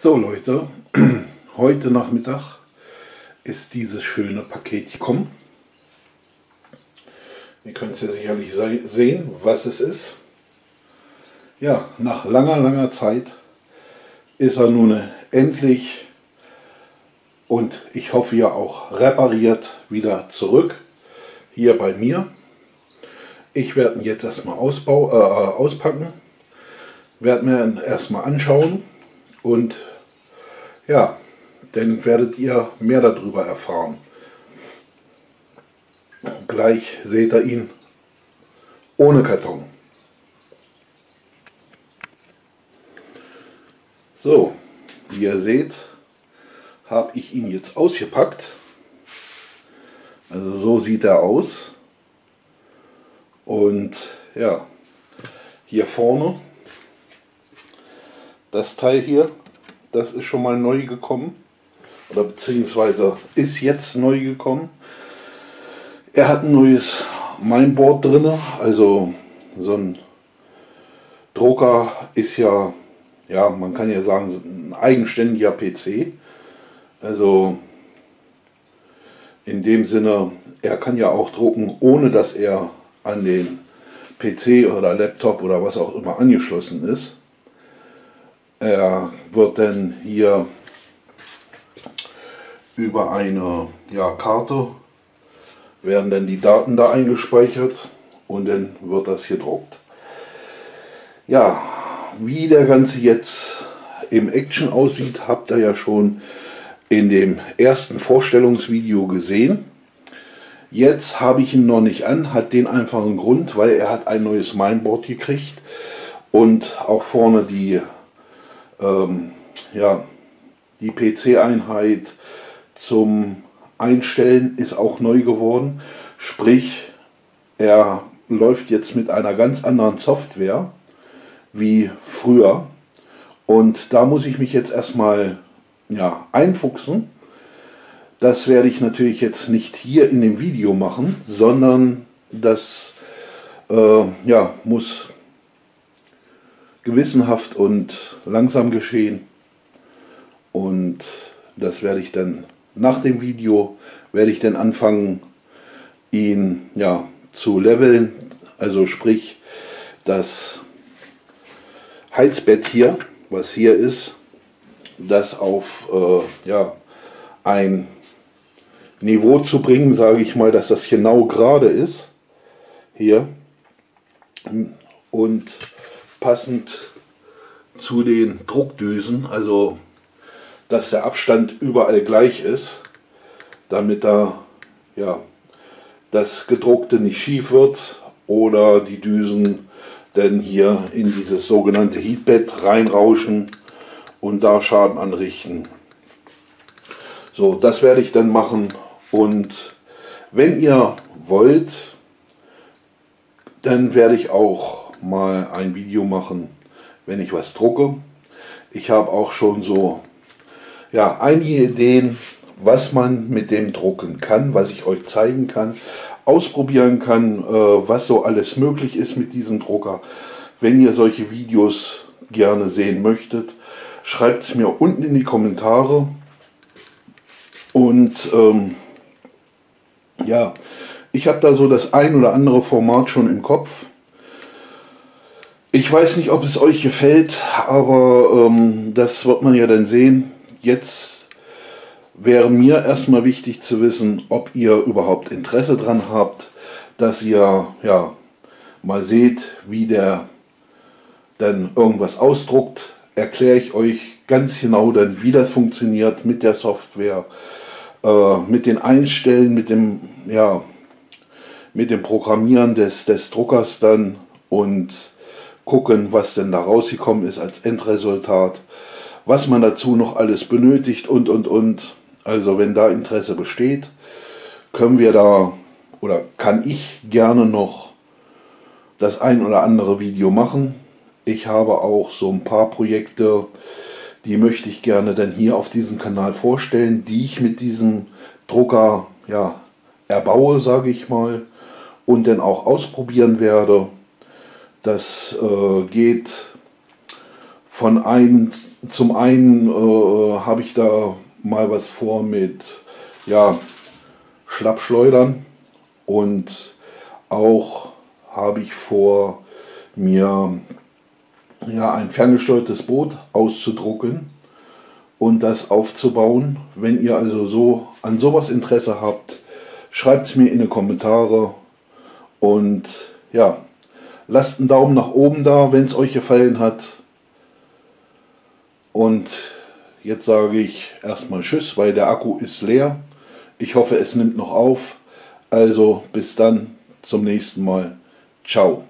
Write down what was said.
So Leute, heute Nachmittag ist dieses schöne Paket gekommen. Ihr könnt es ja sicherlich sehen, was es ist. Ja, nach langer, langer Zeit ist er nun endlich und ich hoffe ja auch repariert wieder zurück hier bei mir. Ich werde ihn jetzt erstmal ausbau, äh, auspacken, werde mir ihn erstmal anschauen und ja, dann werdet ihr mehr darüber erfahren. Gleich seht ihr ihn ohne Karton. So, wie ihr seht, habe ich ihn jetzt ausgepackt. Also so sieht er aus. Und ja, hier vorne, das Teil hier, das ist schon mal neu gekommen. Oder beziehungsweise ist jetzt neu gekommen. Er hat ein neues Mainboard drin. Also so ein Drucker ist ja, ja, man kann ja sagen, ein eigenständiger PC. Also in dem Sinne, er kann ja auch drucken, ohne dass er an den PC oder Laptop oder was auch immer angeschlossen ist. Er wird dann hier über eine ja, Karte werden dann die Daten da eingespeichert und dann wird das gedruckt. Ja, wie der Ganze jetzt im Action aussieht, habt ihr ja schon in dem ersten Vorstellungsvideo gesehen. Jetzt habe ich ihn noch nicht an, hat den einfachen Grund, weil er hat ein neues Mainboard gekriegt und auch vorne die, ähm, ja, die PC-Einheit zum Einstellen ist auch neu geworden. Sprich, er läuft jetzt mit einer ganz anderen Software wie früher. Und da muss ich mich jetzt erstmal ja, einfuchsen das werde ich natürlich jetzt nicht hier in dem Video machen, sondern das äh, ja, muss gewissenhaft und langsam geschehen. Und das werde ich dann nach dem Video, werde ich dann anfangen, ihn ja, zu leveln. Also sprich, das Heizbett hier, was hier ist, das auf äh, ja, ein Niveau zu bringen, sage ich mal, dass das genau gerade ist. Hier. Und passend zu den Druckdüsen, also dass der Abstand überall gleich ist, damit da ja, das gedruckte nicht schief wird oder die Düsen denn hier in dieses sogenannte Heatbed reinrauschen und da Schaden anrichten. So, das werde ich dann machen und wenn ihr wollt, dann werde ich auch mal ein Video machen, wenn ich was drucke. Ich habe auch schon so ja, einige Ideen, was man mit dem drucken kann, was ich euch zeigen kann, ausprobieren kann, äh, was so alles möglich ist mit diesem Drucker. Wenn ihr solche Videos gerne sehen möchtet, schreibt es mir unten in die Kommentare. Und ähm, ja, ich habe da so das ein oder andere Format schon im Kopf. Ich weiß nicht, ob es euch gefällt, aber ähm, das wird man ja dann sehen. Jetzt wäre mir erstmal wichtig zu wissen, ob ihr überhaupt Interesse dran habt, dass ihr ja mal seht, wie der dann irgendwas ausdruckt. Erkläre ich euch ganz genau dann, wie das funktioniert mit der Software äh, mit den Einstellen, mit dem, ja, mit dem Programmieren des, des Druckers dann und gucken, was denn da rausgekommen ist als Endresultat, was man dazu noch alles benötigt und und und. Also wenn da Interesse besteht, können wir da oder kann ich gerne noch das ein oder andere Video machen. Ich habe auch so ein paar Projekte, die möchte ich gerne dann hier auf diesem Kanal vorstellen, die ich mit diesem Drucker ja, erbaue, sage ich mal, und dann auch ausprobieren werde. Das äh, geht Von einem, zum einen äh, habe ich da mal was vor mit ja, Schlappschleudern und auch habe ich vor, mir ja, ein ferngesteuertes Boot auszudrucken und das aufzubauen. Wenn ihr also so an sowas Interesse habt, schreibt es mir in die Kommentare und ja, lasst einen Daumen nach oben da, wenn es euch gefallen hat. Und jetzt sage ich erstmal Tschüss, weil der Akku ist leer. Ich hoffe, es nimmt noch auf. Also bis dann, zum nächsten Mal. Ciao.